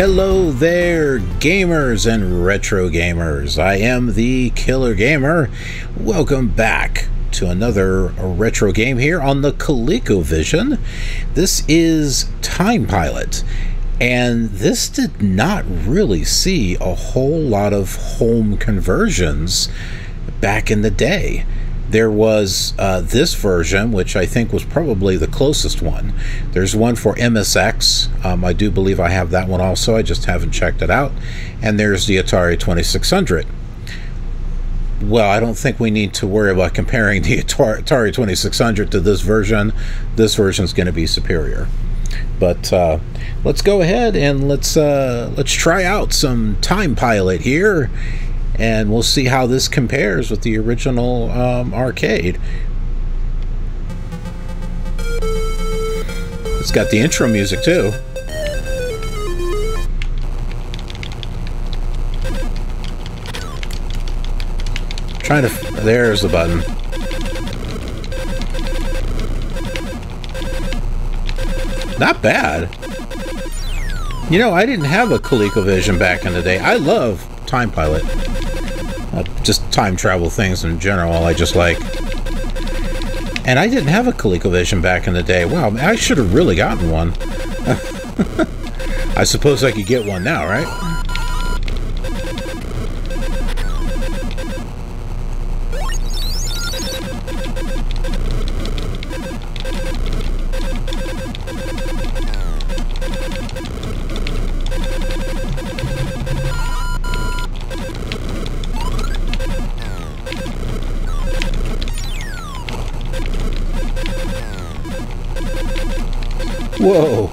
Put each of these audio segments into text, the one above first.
Hello there, gamers and retro gamers. I am the KILR Gamer. Welcome back to another retro game here on the ColecoVision. This is Time Pilot, and this did not really see a whole lot of home conversions back in the day there was uh, this version, which I think was probably the closest one. There's one for MSX. Um, I do believe I have that one also. I just haven't checked it out. And there's the Atari 2600. Well, I don't think we need to worry about comparing the Atari 2600 to this version. This version is going to be superior. But uh, let's go ahead and let's uh, let's try out some Time Pilot here and we'll see how this compares with the original um, arcade. It's got the intro music too. Trying to. There's the button. Not bad. You know, I didn't have a ColecoVision back in the day. I love Time Pilot uh, just time travel things in general I just like. And I didn't have a ColecoVision back in the day. Wow, I should have really gotten one. I suppose I could get one now, right? Whoa.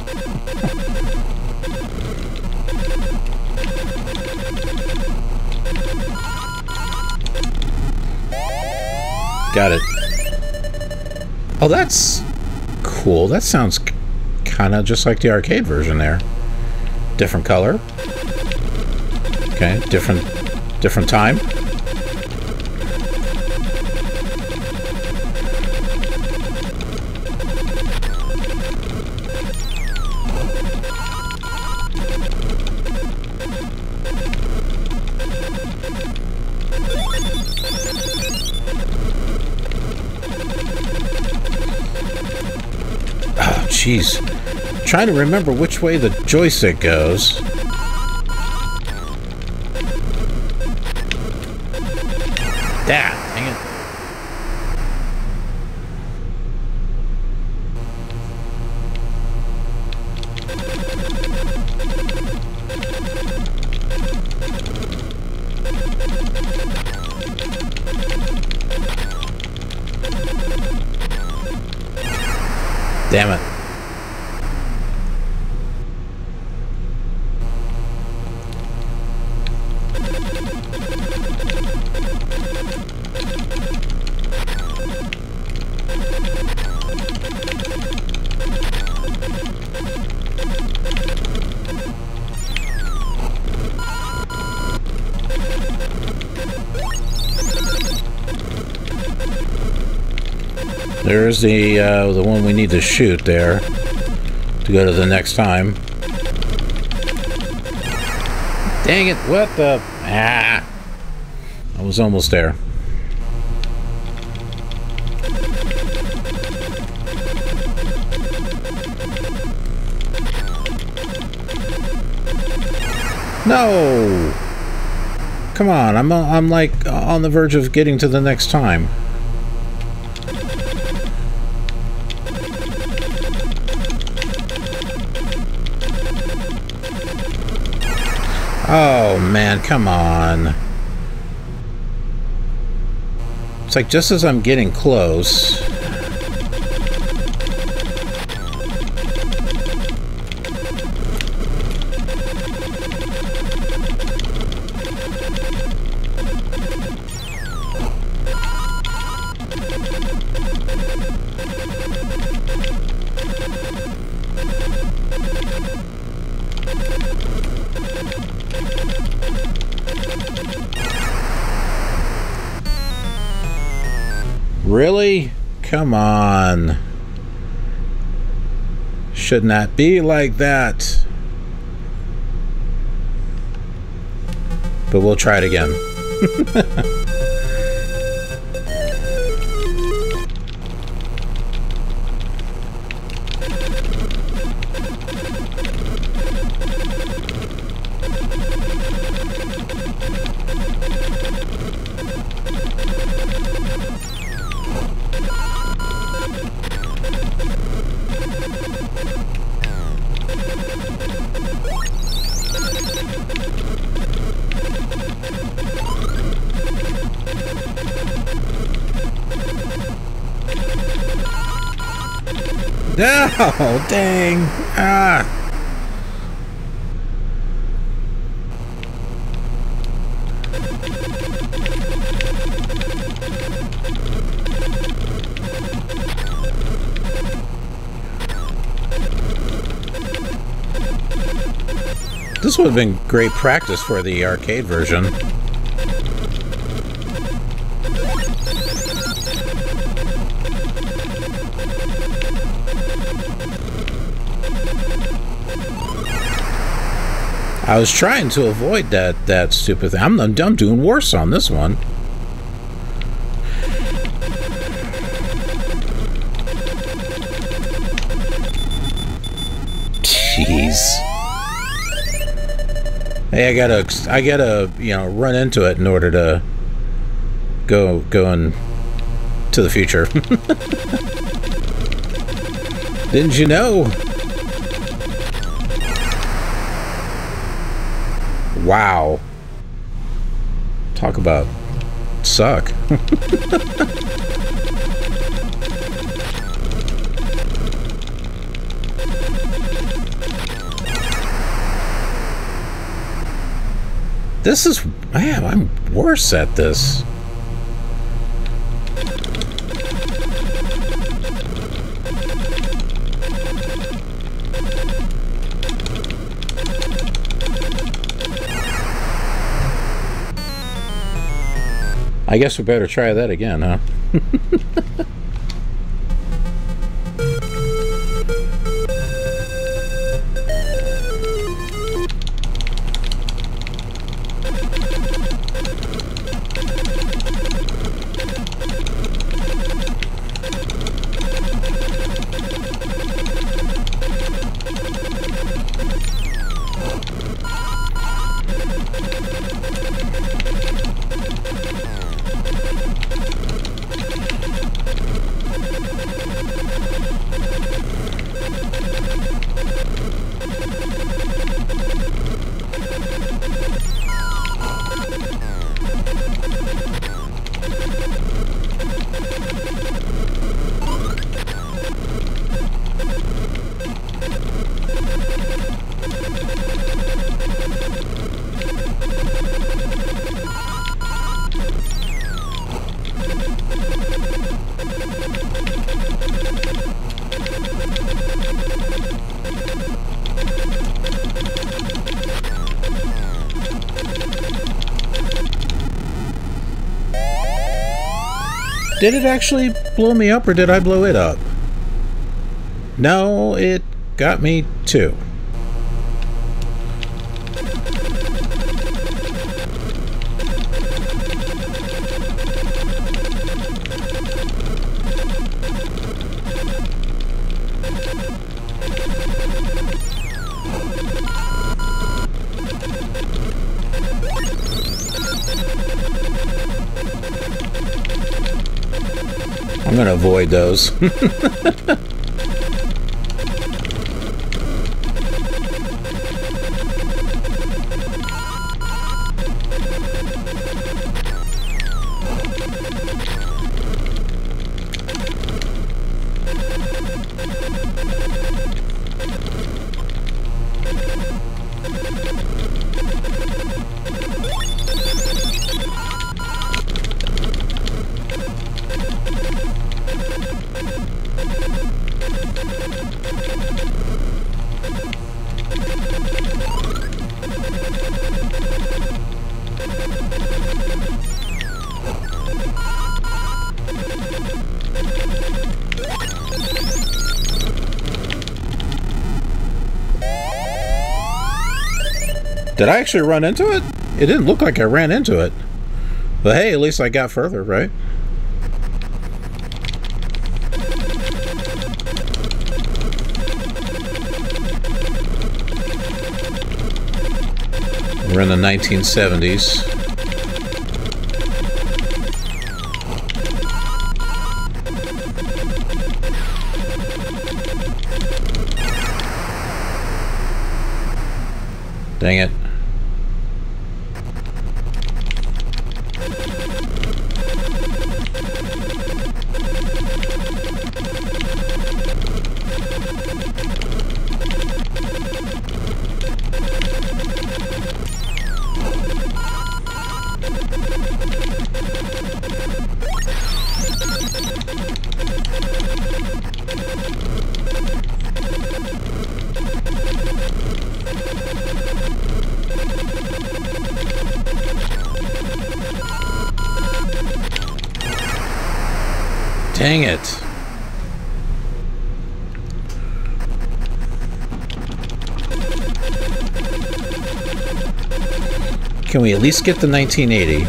Got it. Oh, that's cool. That sounds kind of just like the arcade version there. Different color. Okay, different different time. Jeez. Trying to remember which way the joystick goes. That, dang it. Damn it. There's the uh, the one we need to shoot there to go to the next time. Dang it! What the? Ah! I was almost there. No! Come on, I'm I'm like on the verge of getting to the next time. Oh, man, come on. It's like just as I'm getting close... Really? Come on. Should not be like that. But we'll try it again. Oh, dang. Ah. This would have been great practice for the arcade version. I was trying to avoid that that stupid thing. I'm, I'm doing worse on this one. Jeez. Hey, I gotta, I gotta, you know, run into it in order to go, go in to the future. Didn't you know? Wow. Talk about suck. this is man, I'm worse at this. I guess we better try that again, huh? Did it actually blow me up or did I blow it up? No, it got me too. I'm going to avoid those. Did I actually run into it? It didn't look like I ran into it. But hey, at least I got further, right? We're in the 1970s. Dang it. Dang it. Can we at least get the 1980?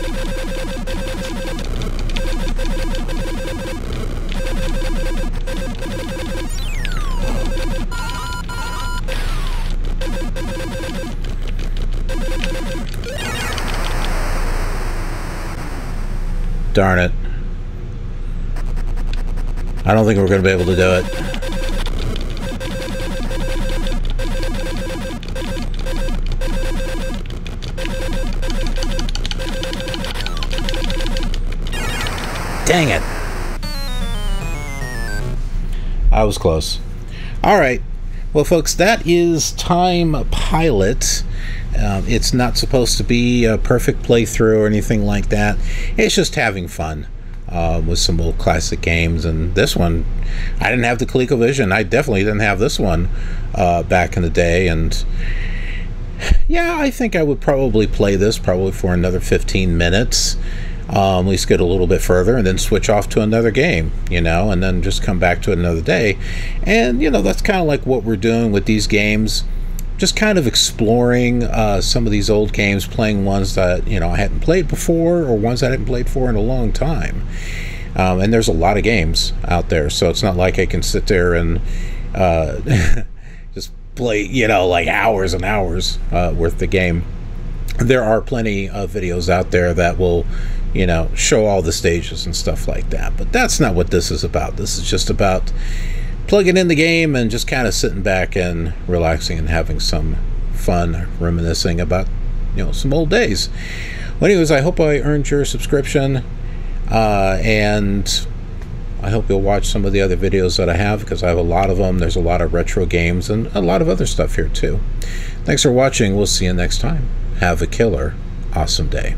Darn it. I don't think we're going to be able to do it. Dang it. I was close. All right. Well, folks, that is Time Pilot. Um, it's not supposed to be a perfect playthrough or anything like that. It's just having fun uh, with some old classic games. And this one, I didn't have the ColecoVision. I definitely didn't have this one uh, back in the day. And yeah, I think I would probably play this probably for another 15 minutes. Um, at least get a little bit further and then switch off to another game, you know, and then just come back to another day. And, you know, that's kind of like what we're doing with these games just kind of exploring uh, some of these old games, playing ones that you know I hadn't played before or ones I hadn't played for in a long time. Um, and there's a lot of games out there, so it's not like I can sit there and uh, just play you know like hours and hours uh, worth of game. There are plenty of videos out there that will you know show all the stages and stuff like that, but that's not what this is about. This is just about plugging in the game and just kind of sitting back and relaxing and having some fun reminiscing about you know some old days. Well anyways i hope i earned your subscription uh, and i hope you'll watch some of the other videos that i have because i have a lot of them there's a lot of retro games and a lot of other stuff here too. Thanks for watching. We'll see you next time. Have a killer awesome day